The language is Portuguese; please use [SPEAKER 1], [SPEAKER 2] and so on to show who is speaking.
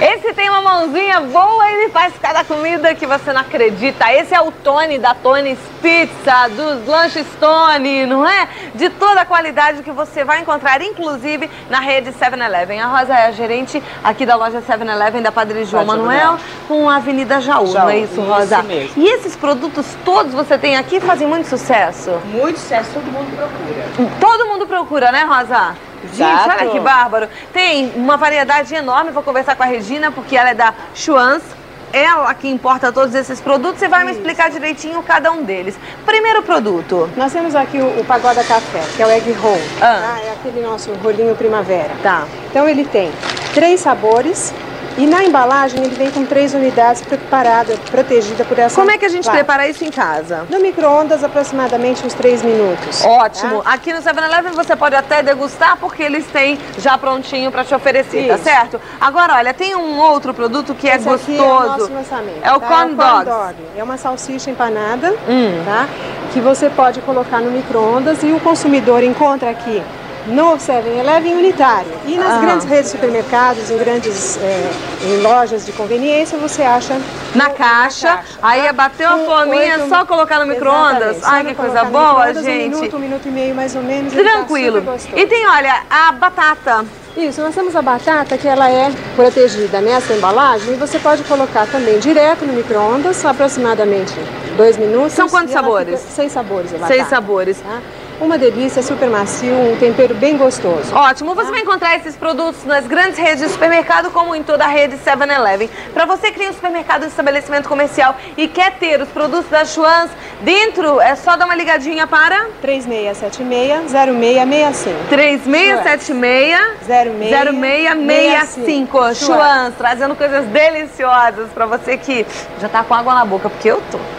[SPEAKER 1] Esse tem uma mãozinha boa, ele faz cada comida que você não acredita. Esse é o Tony da Tony's Pizza, dos lanches Tony, não é? De toda a qualidade que você vai encontrar, inclusive na rede 7-Eleven. A Rosa é a gerente aqui da loja 7-Eleven da Padre João Manuel, com a Avenida Jaú,
[SPEAKER 2] Jaú,
[SPEAKER 1] não é isso, Rosa?
[SPEAKER 2] isso mesmo.
[SPEAKER 1] E esses produtos todos você tem aqui fazem muito sucesso?
[SPEAKER 2] Muito sucesso, todo mundo procura.
[SPEAKER 1] Todo mundo procura, né, Rosa? Gente, olha que bárbaro. Tem uma variedade enorme. Vou conversar com a Regina, porque ela é da Schwanz. Ela que importa todos esses produtos e vai me explicar direitinho cada um deles. Primeiro produto.
[SPEAKER 3] Nós temos aqui o, o Pagoda Café, que é o Egg Roll.
[SPEAKER 1] Ah.
[SPEAKER 3] tá? É aquele nosso rolinho primavera.
[SPEAKER 1] Tá.
[SPEAKER 3] Então ele tem três sabores e na embalagem ele vem com três unidades preparadas, protegida por essa
[SPEAKER 1] Como é que a gente prepara isso em casa?
[SPEAKER 3] No micro-ondas, aproximadamente uns três minutos.
[SPEAKER 1] Ótimo.
[SPEAKER 3] tá?
[SPEAKER 1] Aqui no 7-Eleven você pode até degustar porque eles têm já prontinho para te oferecer, tá
[SPEAKER 3] Isso.
[SPEAKER 1] certo? Agora, olha, tem um outro produto que é
[SPEAKER 3] Esse aqui
[SPEAKER 1] gostoso.
[SPEAKER 3] é o nosso lançamento.
[SPEAKER 1] É o
[SPEAKER 3] tá?
[SPEAKER 1] corn dogs.
[SPEAKER 3] dog. É uma salsicha empanada,
[SPEAKER 1] Hum.
[SPEAKER 3] tá? Que você pode colocar no micro-ondas e o consumidor encontra aqui no 7-Eleven unitário. E nas
[SPEAKER 1] Aham.
[SPEAKER 3] grandes redes de supermercados, em grandes é, em lojas de conveniência, você acha
[SPEAKER 1] Na
[SPEAKER 3] no-
[SPEAKER 1] caixa, aí
[SPEAKER 3] tá?
[SPEAKER 1] bateu a fominha, é só colocar no micro-ondas. Ai, que coisa boa, gente.
[SPEAKER 3] Um minuto, um minuto e meio mais ou menos. tá
[SPEAKER 1] Tranquilo.
[SPEAKER 3] gostoso.
[SPEAKER 1] E tem, olha, a batata.
[SPEAKER 3] Isso, nós temos a batata que ela é protegida nessa embalagem e você pode colocar também direto no micro-ondas, aproximadamente dois minutos.
[SPEAKER 1] São quantos sabores?
[SPEAKER 3] seis sabores a batata.
[SPEAKER 1] Seis sabores.
[SPEAKER 3] tá? Uma delícia, super macio, um tempero bem gostoso.
[SPEAKER 1] Ótimo, você vai encontrar esses produtos nas grandes redes de supermercado, como em toda a rede 7-Eleven. Para você que tem um supermercado de estabelecimento comercial e quer ter os produtos da Schwanz dentro, é só dar uma ligadinha para
[SPEAKER 3] 3676-0665.
[SPEAKER 1] 3676 0665. Schwanz, trazendo coisas deliciosas para você que já tá com água na boca, porque eu tô.